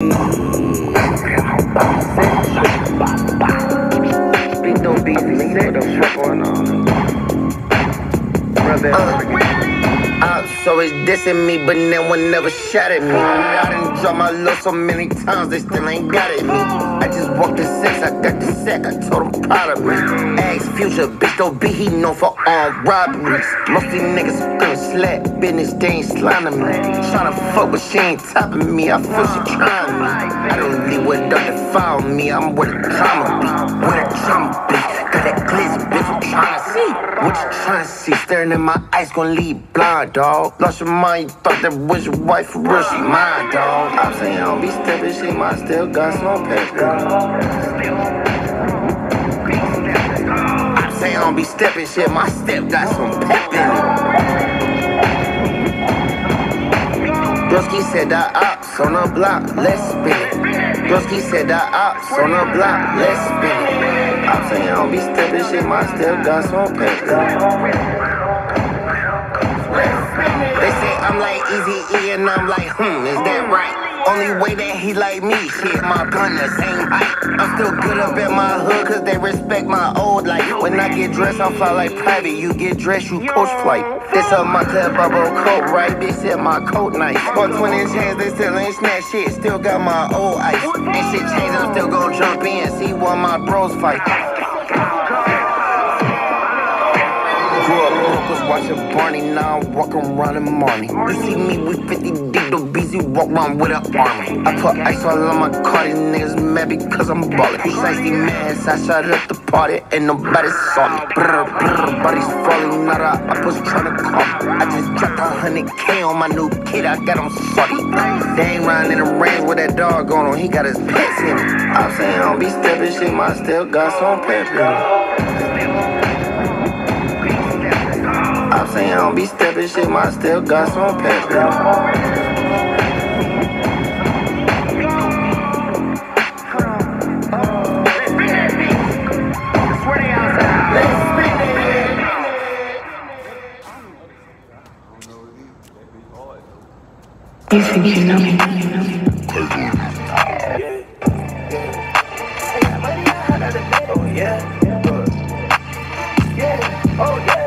Uh, so it's dissing me, but no one never shot at me. I done dropped my low so many times, they still ain't got at me. I just walked the six, I got the sack, I told them proud of me. Ask future, bitch, don't be he known for all robberies. Most these niggas gonna slap business, they ain't sliding me. Tryna fuck, but she ain't topping me, I feel she trying me. I don't leave up to follow me, I'm where the drama be. Where the drama be. Got that glizzy, bitch, I'm tryna see. What you tryna see? Staring in my eyes, gon' leave blind, dog. Lost your mind, you thought that was your wife, for real, she mine, dog. I'm saying I don't be stepping, she might still got some pepper. Don't be stepping shit, my step got some pep in it. Broski said that ops on the block, let's spin it. Broski said that ops on the block, let's spin it. I'm saying I don't be stepping shit, my step got some pep in They Easy E and I'm like, hmm, is that right? Only way that he like me, shit, my gun the same height. I'm still good up in my hood, cause they respect my old life. When I get dressed, I fly like private. You get dressed, you coach flight. This up my club bubble coat, right? This said my coat nice. For 20 chains, they still ain't snatch shit. Still got my old ice. Ain't shit changed, I'm still gon' jump in. See one my bros fight. Watching Barney, now I'm walking around in Marni. You see me with 50 deep, the busy walk around with an army. I put ice all on my car, these niggas mad because I'm ballin'. Shiesty mans, I shot at the party and nobody saw me. Brr, brr, bodies falling, not a uppers tryna call me. I just dropped a hundred K on my new kid, I got him. They ain't riding in the range with that dog on, he got his pets in it. I'm saying I don't be stepping shit, my still got some pepper. I'm saying I don't be stepping shit, my still got some pepper. You think you know me? oh yeah.